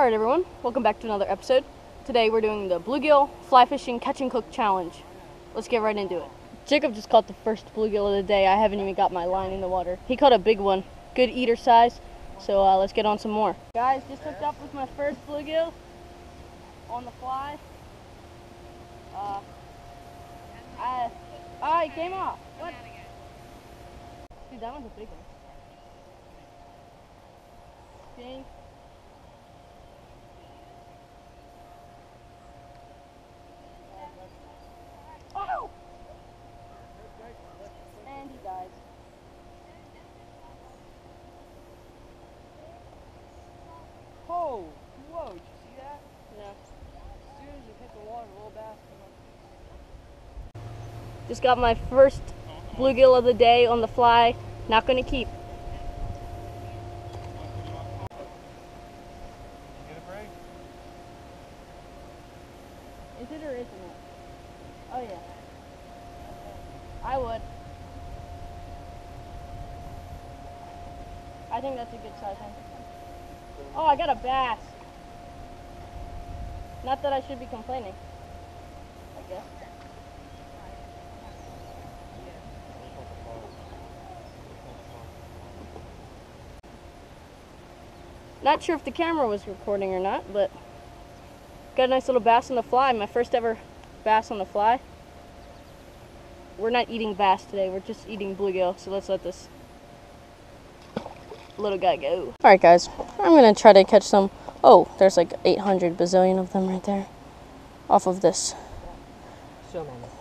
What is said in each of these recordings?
Alright everyone, welcome back to another episode. Today we're doing the bluegill fly fishing catch and cook challenge. Let's get right into it. Jacob just caught the first bluegill of the day. I haven't even got my line in the water. He caught a big one, good eater size. So uh, let's get on some more. Guys, just hooked up with my first bluegill on the fly. Uh, oh, he came off. What? Dude, that one's a big one. Dang. Oh! And he dies. Oh, whoa, did you see that? Yeah. As soon as you hit the water, a little bass came up. Just got my first bluegill of the day on the fly. Not gonna keep. Get a break? Is it or isn't it? Oh yeah. Okay. I would. I think that's a good size one. Oh, I got a bass. Not that I should be complaining. I guess. Not sure if the camera was recording or not, but got a nice little bass on the fly. My first ever bass on the fly. We're not eating bass today. We're just eating bluegill. So let's let this little guy go. All right, guys. I'm gonna try to catch some. Oh, there's like 800 bazillion of them right there, off of this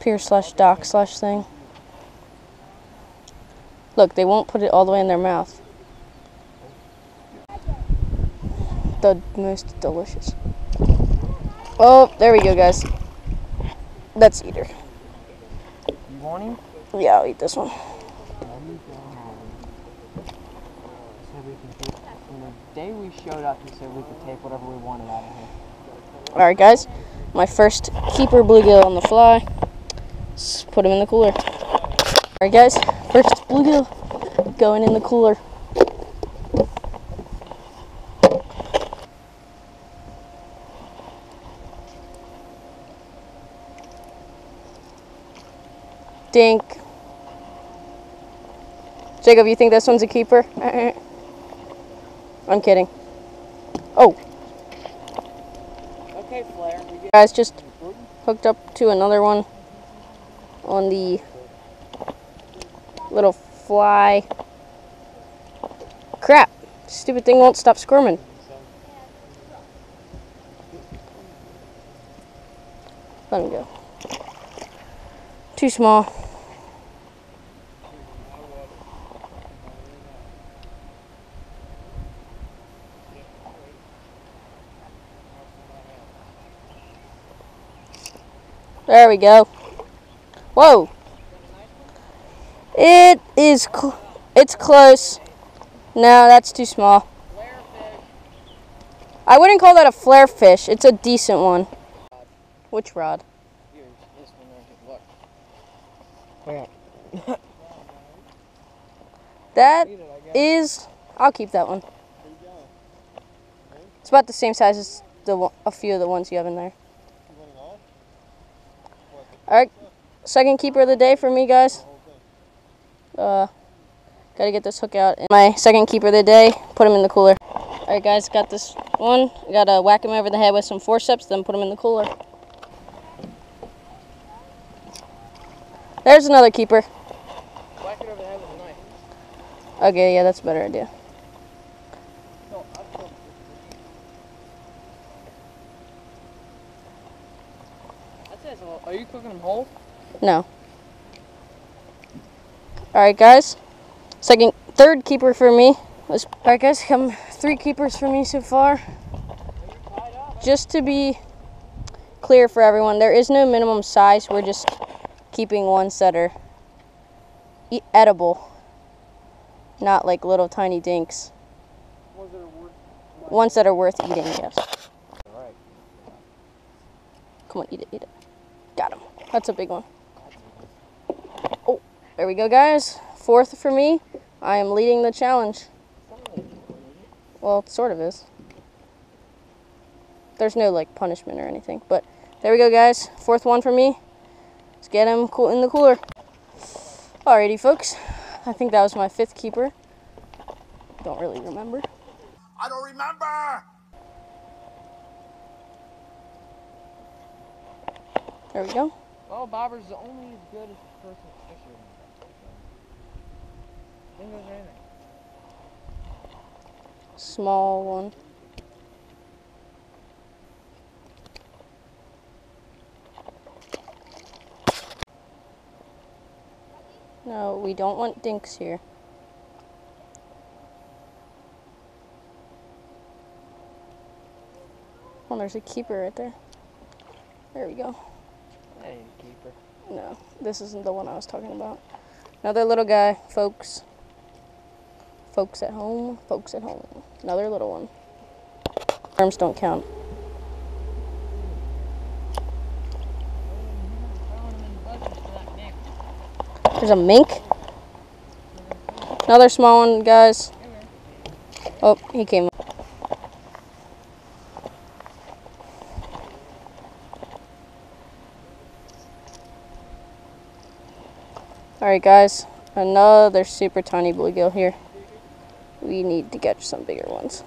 pier slash dock slash thing. Look, they won't put it all the way in their mouth. The most delicious. Oh, there we go, guys. That's eater. You want him? Yeah, I'll eat this one. From the day we showed up, he said we could take whatever we wanted out of here. All right, guys. My first keeper bluegill on the fly. Let's put him in the cooler. All right, guys. First bluegill going in the cooler. Dink. Jacob, you think this one's a keeper? I'm kidding. Oh, Okay, Flair. Guys just hooked up to another one on the little fly. Crap! Stupid thing won't stop squirming. Let him go. Too small. There we go. Whoa. It is. Cl- it's close. No, that's too small. I wouldn't call that a flare fish. It's a decent one. Which rod? That is. I'll keep that one. It's about the same size as the a few of the ones you have in there. All right, second keeper of the day for me, guys. Uh, gotta get this hook out. And my second keeper of the day. Put him in the cooler. All right, guys, got this one. Gotta whack him over the head with some forceps, then put him in the cooler. There's another keeper. Whack it over the head with a knife. Okay, yeah, that's a better idea. No, I'll cook. That's it. So, are you cooking them whole? No. All right, guys. Second, third keeper for me. Was, all right, guys. Come three keepers for me so far. Just to be clear for everyone, there is no minimum size. We're just keeping ones that are e- edible, not like little tiny dinks. Was it a word? Ones that are worth eating. Yes. Alright. Come on, eat it, eat it. Got him. That's a big one. Oh, there we go, guys. Fourth for me. I am leading the challenge. Well, it sort of is. there's no like punishment or anything. But there we go, guys. Fourth one for me. Let's get him cool in the cooler. Alrighty, folks. I think that was my fifth keeper. Don't really remember. I don't remember. There we go. Well, bobber's only as good as the person fishing. Think there's anything. Small one. No, we don't want dinks here. Oh, there's a keeper right there. There we go. That ain't a keeper. No, this isn't the one I was talking about. Another little guy, folks. Folks at home, folks at home. Another little one. Arms don't count. There's a mink. Another small one, guys. Oh, he came. Alright, guys. Another super tiny bluegill here. We need to catch some bigger ones.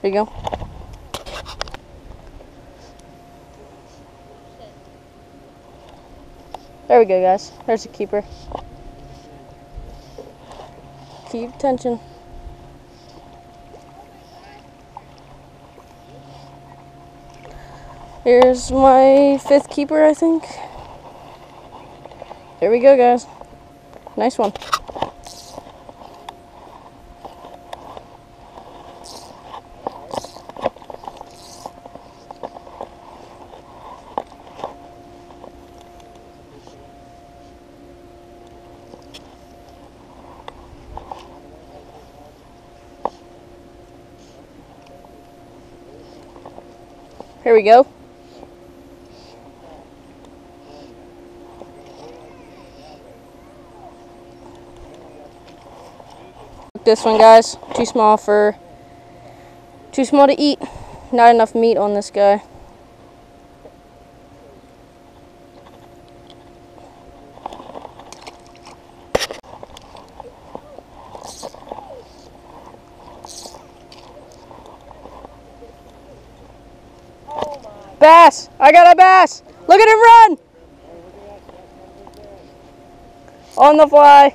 There you go. There we go, guys. There's a keeper. Keep attention. Here's my fifth keeper, I think. There we go, guys. Nice one. Here we go. This one, guys, too small for, too small to eat. Not enough meat on this guy. Bass! I got a bass! Look at him run! On the fly.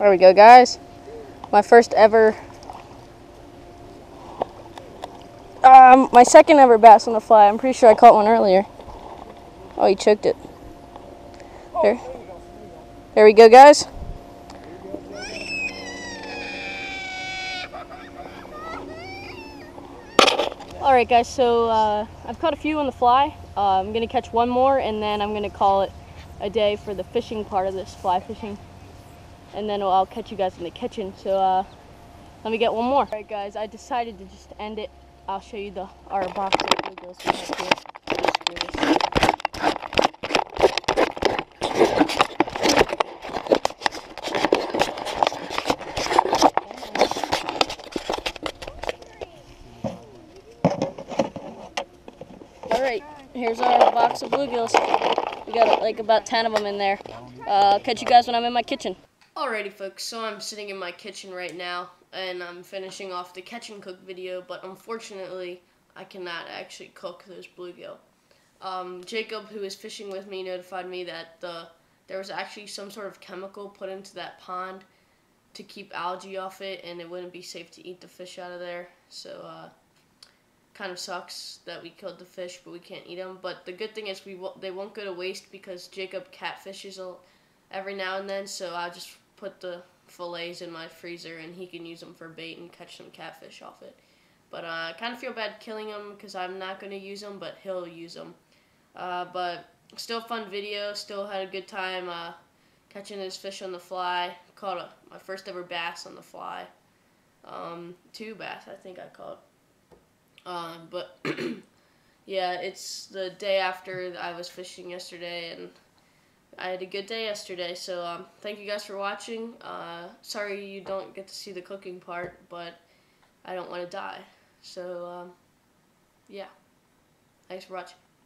There we go, guys. My first ever, um, my second ever bass on the fly. I'm pretty sure I caught one earlier. Oh, he choked it. There. There we go, guys. All right, guys. So uh, I've caught a few on the fly. Uh, I'm gonna catch one more, and then I'm gonna call it a day for the fishing part of this fly fishing. And then I'll catch you guys in the kitchen. So uh, let me get one more. All right, guys. I decided to just end it. I'll show you the our box of bluegills we have here. Just curious. All right, here's our box of bluegills. We got like about 10 of them in there. Uh, catch you guys when I'm in my kitchen. Alrighty, folks, so I'm sitting in my kitchen right now, and I'm finishing off the catch and cook video, but unfortunately, I cannot actually cook those bluegill. Um, Jacob, who was fishing with me, notified me that the there was actually some sort of chemical put into that pond to keep algae off it, and it wouldn't be safe to eat the fish out of there. So, uh, kind of sucks that we killed the fish, but we can't eat them. But the good thing is we they won't go to waste because Jacob catfishes every now and then. So I just put the fillets in my freezer, and he can use them for bait and catch some catfish off it. But uh, I kind of feel bad killing him because I'm not going to use them, but he'll use them. Uh, but still fun video. Still had a good time uh, catching this fish on the fly. Caught a, my first ever bass on the fly. Um, two bass, I think I caught. Um, but yeah, it's the day after I was fishing yesterday, and I had a good day yesterday. So um, thank you guys for watching. Uh, sorry you don't get to see the cooking part, but I don't want to die. So um, yeah, thanks for watching.